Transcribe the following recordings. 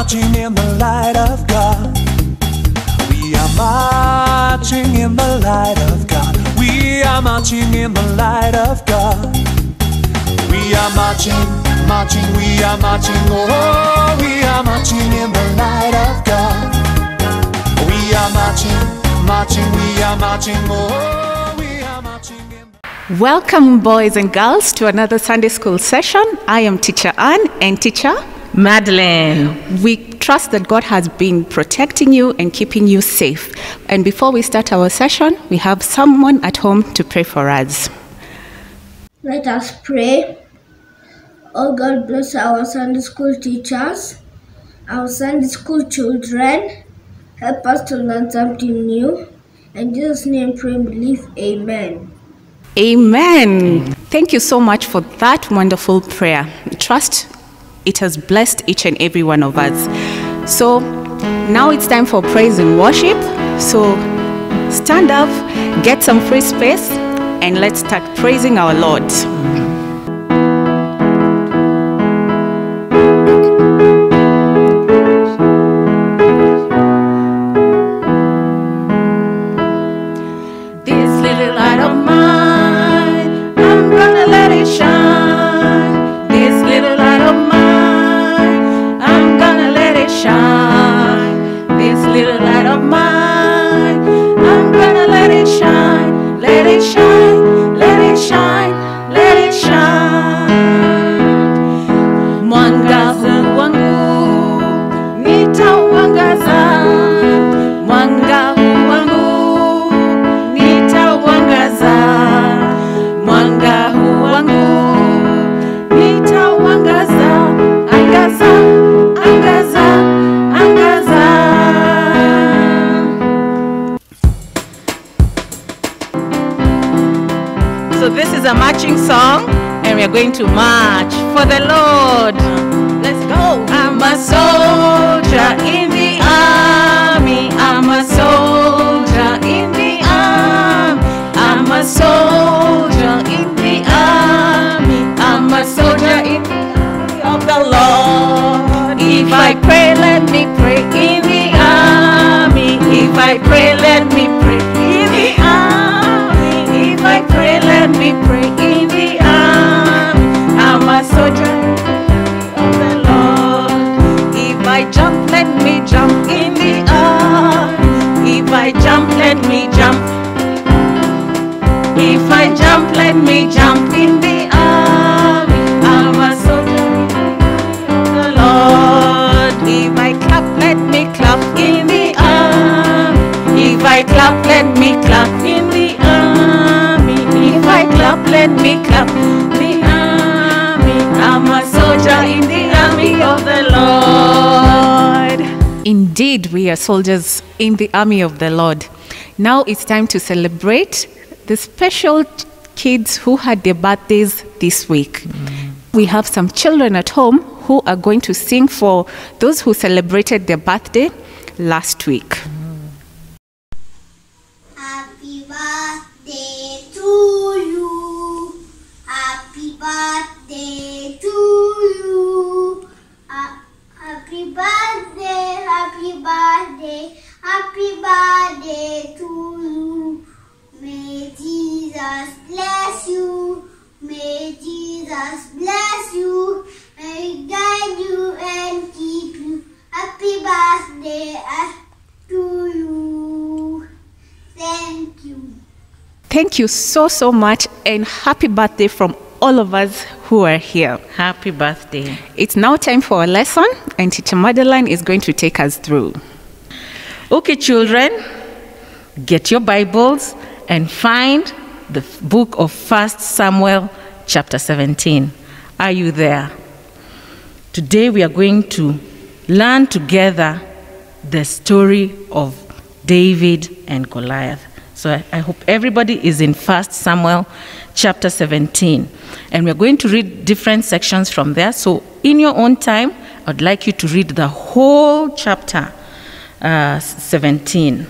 marching in the light of God. We are marching in the light of God. We are marching in the light of God. We are marching, marching, we are marching, oh, we are marching in the light of God. We are marching, marching, we are marching, oh, Welcome, boys and girls, to another Sunday school session. I am Teacher Anne and Teacher. Madeline. We trust that God has been protecting you and keeping you safe. And before we start our session, we have someone at home to pray for us. Let us pray. Oh God, bless our Sunday school teachers, our Sunday school children. Help us to learn something new. In Jesus' name, pray and believe. Amen. Amen. Thank you so much for that wonderful prayer. Trust it has blessed each and every one of us. So now it's time for praise and worship. So stand up, get some free space, and let's start praising our Lord. A soldier in the army. I'm a soldier in the army. I'm a soldier in the army. I'm a soldier in the army of the Lord. If I pray, let me pray in the army. If I pray, let let me jump. If I jump, let me jump in the army. I'm a soldier of the Lord. If I clap, let me clap in the army. If I clap, let me clap in the army. If I clap, let me clap the army. I'm a soldier in the army of the Lord. Indeed, we are soldiers in the army of the Lord. Now it's time to celebrate the special kids who had their birthdays this week. Mm. We have some children at home who are going to sing for those who celebrated their birthday last week. Thank you so, so much, and happy birthday from all of us who are here. Happy birthday. It's now time for a lesson, and Teacher Madeline is going to take us through. Okay, children, get your Bibles and find the book of First Samuel, chapter 17. Are you there? Today we are going to learn together the story of David and Goliath. So I, I hope everybody is in First Samuel chapter 17. And we're going to read different sections from there. So in your own time, I'd like you to read the whole chapter uh, 17.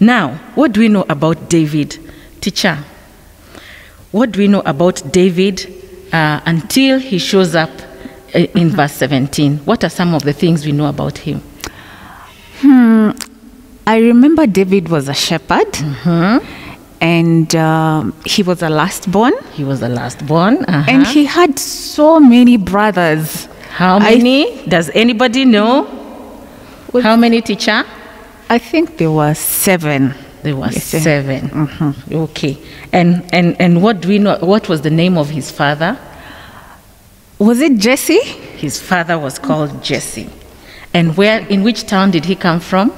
Now, what do we know about David? Teacher, what do we know about David uh, until he shows up uh, in verse 17. What are some of the things we know about him? I remember David was a shepherd, and um, he was the last born, He was the last born. uh-huh. and he had so many brothers. How many? Does anybody know? How many, teacher? I think there were seven. There was Yes, sir. 7 Okay. And, and, and what do we know? What was the name of his father? Was it Jesse? His father was called Jesse. And where, in which town did he come from?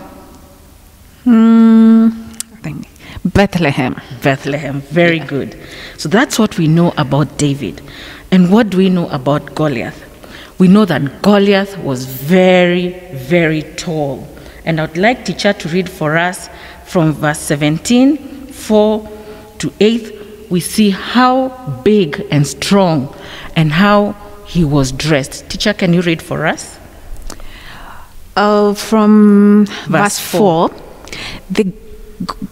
I think Bethlehem. Bethlehem. Very good. So that's what we know about David. And what do we know about Goliath? We know that Goliath was very, very tall. And I'd like teacher to read for us from verse 17, 4 to 8. We see how big and strong and how he was dressed. Teacher, can you read for us? Uh, from Verse verse 4, the,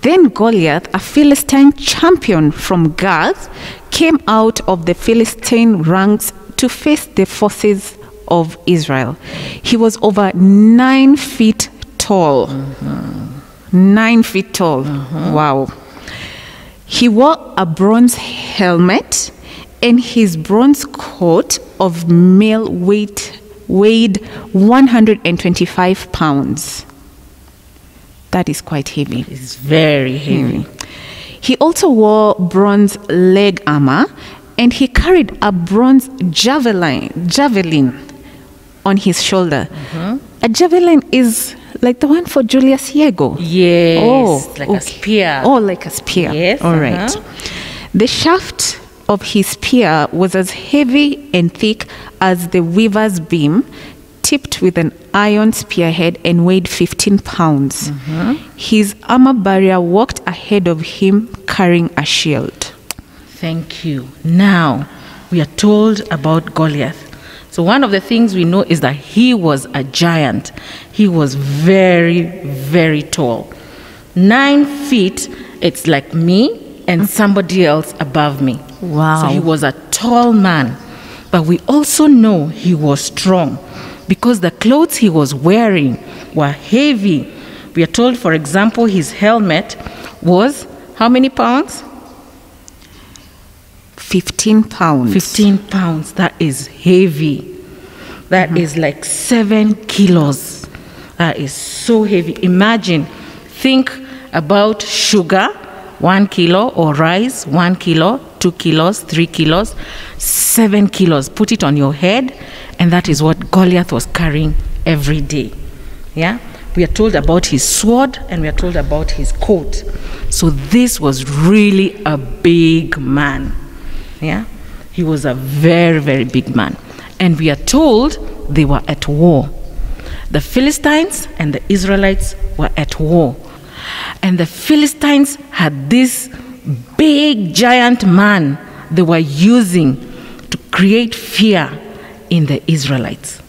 then Goliath, a Philistine champion from Gath, came out of the Philistine ranks to face the forces of Israel. He was over nine feet tall. Mm-hmm. Nine feet tall. Mm-hmm. Wow. He wore a bronze helmet, and his bronze coat of mail weight weighed 125 pounds. That is quite heavy. It's very heavy. He also wore bronze leg armor, and he carried a bronze javelin, javelin on his shoulder. A javelin is like the one for Julius Yego. Yes, like a spear. Oh, like a spear. Yes, All right. uh-huh. The shaft of his spear was as heavy and thick as the weaver's beam, tipped with an iron spearhead and weighed 15 pounds. Mm-hmm. His armor bearer walked ahead of him carrying a shield. Thank you. Now, we are told about Goliath. So, one of the things we know is that he was a giant. He was very, very tall. Nine feet, it's like me and somebody else above me. Wow. So, he was a tall man. But we also know he was strong because the clothes he was wearing were heavy. We are told, for example, his helmet was how many pounds? 15 pounds. 15 pounds. That is heavy. That mm-hmm. is like seven kilos. That is so heavy. Imagine, think about sugar, one kilo, or rice, one kilo, two kilos, three kilos, seven kilos. Put it on your head, and that is what Goliath was carrying every day. Yeah? We are told about his sword and we are told about his coat. So this was really a big man. Yeah? He was a very, very big man. And we are told they were at war. The Philistines and the Israelites were at war. And the Philistines had this big giant man they were using to create fear in the Israelites.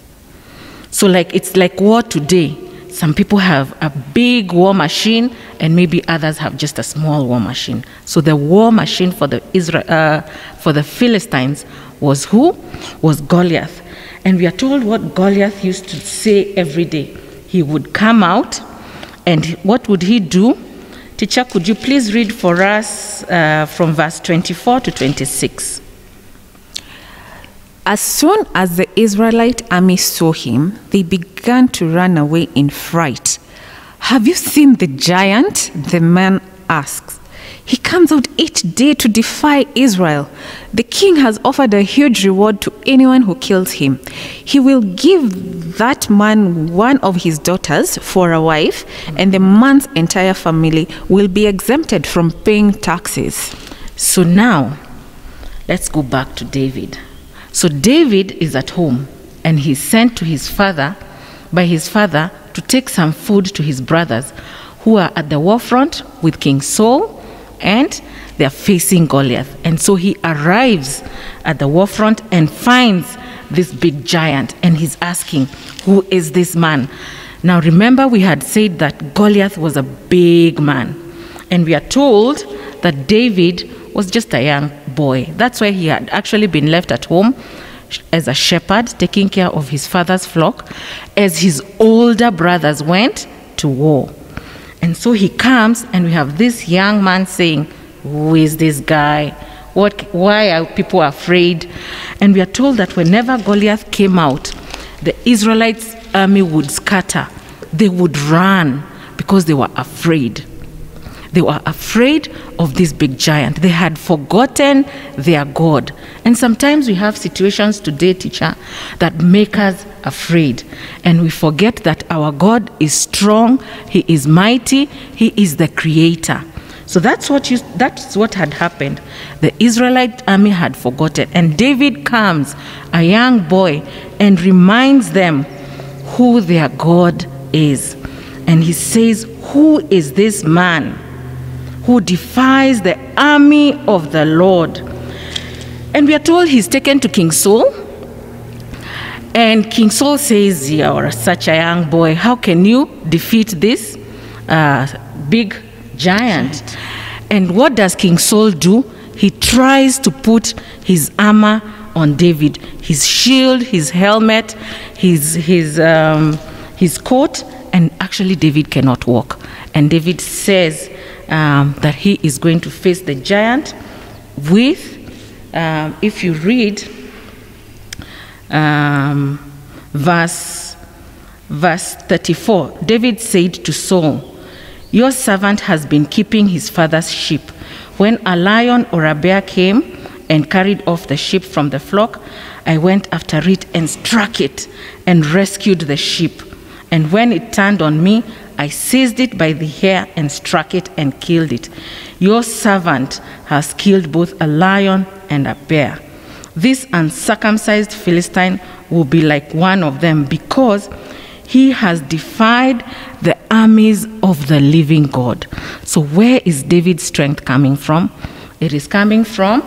So, like, it's like war today. Some people have a big war machine, and maybe others have just a small war machine. So, the war machine for the Israel, uh, for the Philistines was who? Was Goliath. And we are told what Goliath used to say every day. He would come out, and what would he do? Teacher, could you please read for us uh, from verse 24 to 26? As soon as the Israelite army saw him, they began to run away in fright. Have you seen the giant? The man asked. He comes out each day to defy Israel. The king has offered a huge reward to anyone who kills him. He will give that man one of his daughters for a wife, and the man's entire family will be exempted from paying taxes. So now, let's go back to David. So David is at home and he's sent to his father by his father to take some food to his brothers who are at the war front with King Saul and they're facing Goliath. And so he arrives at the war front and finds this big giant and he's asking, Who is this man? Now remember, we had said that Goliath was a big man. And we are told that David was just a young boy. That's why he had actually been left at home as a shepherd, taking care of his father's flock, as his older brothers went to war. And so he comes, and we have this young man saying, Who is this guy? What, why are people afraid? And we are told that whenever Goliath came out, the Israelites' army would scatter. They would run because they were afraid. They were afraid of this big giant. They had forgotten their God. And sometimes we have situations today, teacher, that make us afraid. And we forget that our God is strong, He is mighty, He is the creator. So that's what you, that's what had happened. The Israelite army had forgotten. And David comes, a young boy, and reminds them who their God is. And he says, Who is this man who defies the army of the Lord? And we are told he's taken to King Saul. And King Saul says, You're such a young boy. How can you defeat this uh, big giant? And what does King Saul do? He tries to put his armor on David his shield, his helmet, his, his, um, his coat, and actually, David cannot walk. And David says um, that he is going to face the giant with, um, if you read um, verse, verse 34, David said to Saul, Your servant has been keeping his father's sheep. When a lion or a bear came and carried off the sheep from the flock, I went after it and struck it and rescued the sheep. And when it turned on me, I seized it by the hair and struck it and killed it. Your servant has killed both a lion and a bear. This uncircumcised Philistine will be like one of them because he has defied the armies of the living God. So, where is David's strength coming from? It is coming from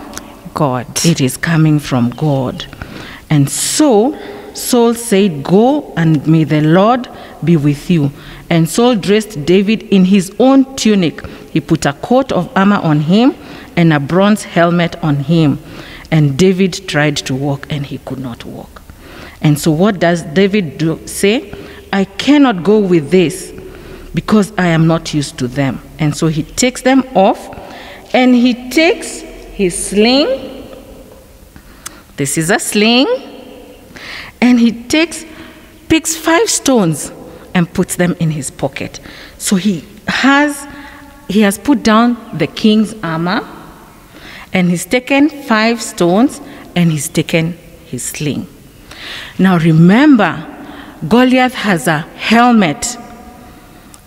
God. it is coming from God. And so Saul said, Go and may the Lord be with you. And Saul dressed David in his own tunic. He put a coat of armor on him and a bronze helmet on him. And David tried to walk and he could not walk. And so what does David do? Say, I cannot go with this because I am not used to them. And so he takes them off and he takes his sling. This is a sling. And he takes, picks five stones and puts them in his pocket. So he has, he has put down the king's armor and he's taken five stones and he's taken his sling. Now remember, Goliath has a helmet,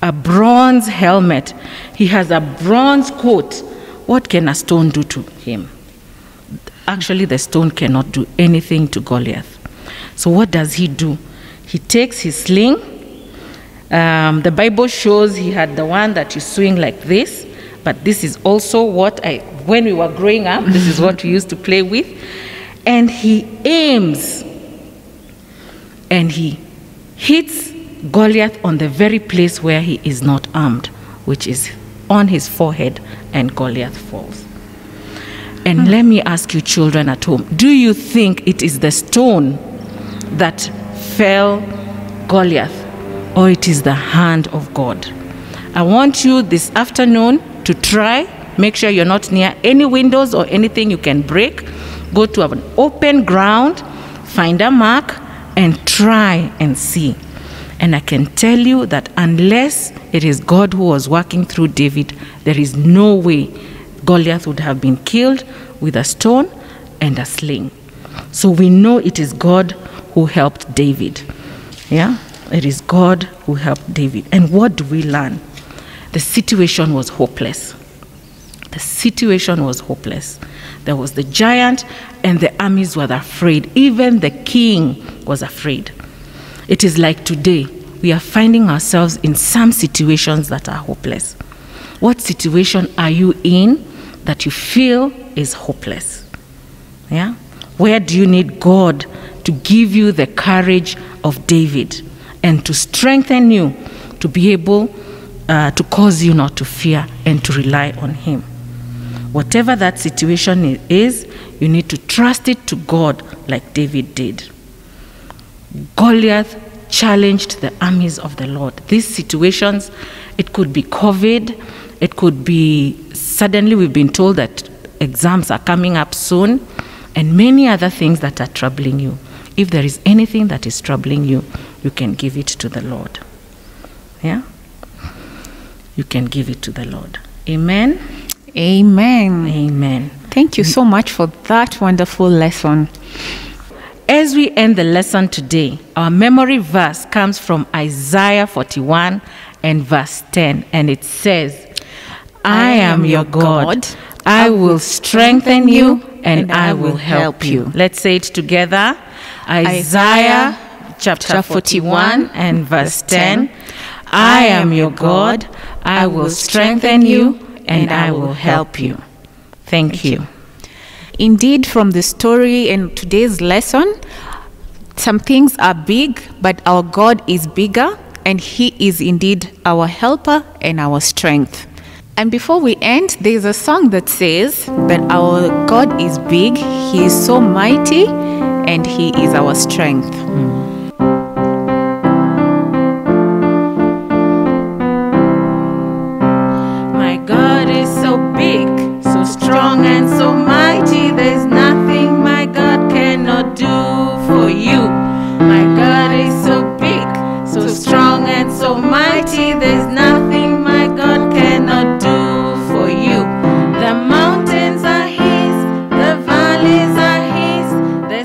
a bronze helmet. He has a bronze coat. What can a stone do to him? Actually, the stone cannot do anything to Goliath. So, what does he do? He takes his sling. Um, the Bible shows he had the one that you swing like this, but this is also what I, when we were growing up, this is what we used to play with. And he aims and he hits Goliath on the very place where he is not armed, which is on his forehead, and Goliath falls. And let me ask you, children at home, do you think it is the stone that fell Goliath, or it is the hand of God? I want you this afternoon to try, make sure you're not near any windows or anything you can break. Go to an open ground, find a mark, and try and see. And I can tell you that unless it is God who was working through David, there is no way Goliath would have been killed with a stone and a sling. So we know it is God who helped David. Yeah? It is God who helped David. And what do we learn? The situation was hopeless. The situation was hopeless. There was the giant, and the armies were afraid. Even the king was afraid. It is like today, we are finding ourselves in some situations that are hopeless. What situation are you in that you feel is hopeless? Yeah? Where do you need God to give you the courage of David and to strengthen you to be able uh, to cause you not to fear and to rely on Him? Whatever that situation is, you need to trust it to God like David did. Goliath challenged the armies of the Lord. These situations, it could be COVID, it could be suddenly we've been told that exams are coming up soon, and many other things that are troubling you. If there is anything that is troubling you, you can give it to the Lord. Yeah? You can give it to the Lord. Amen. Amen. Amen. Thank you so much for that wonderful lesson. As we end the lesson today, our memory verse comes from Isaiah 41 and verse 10, and it says, I am your God. I will strengthen you and I will help you. Let's say it together. Isaiah chapter 41 and verse 10. I am your God. I will strengthen you and I will help you. Thank you. Indeed, from the story and today's lesson, some things are big, but our God is bigger, and He is indeed our helper and our strength. And before we end, there's a song that says that our God is big, He is so mighty, and He is our strength. My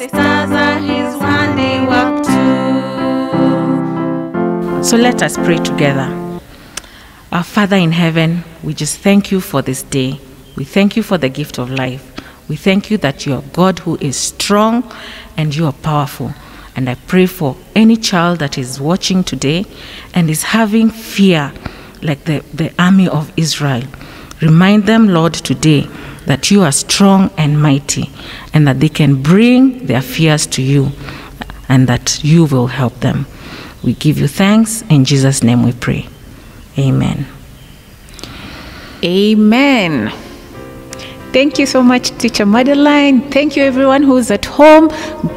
stars. So let us pray together. Our Father in heaven, we just thank you for this day. We thank you for the gift of life. We thank you that you are God who is strong and you are powerful. And I pray for any child that is watching today and is having fear, like the, the army of Israel. Remind them, Lord, today that you are strong and mighty and that they can bring their fears to you and that you will help them. We give you thanks. In Jesus' name we pray. Amen. Amen. Thank you so much, Teacher Madeline. Thank you, everyone who's at home.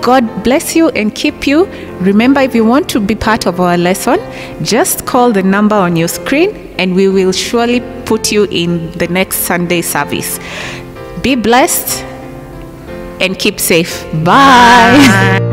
God bless you and keep you. Remember, if you want to be part of our lesson, just call the number on your screen and we will surely put you in the next Sunday service. Be blessed and keep safe. Bye.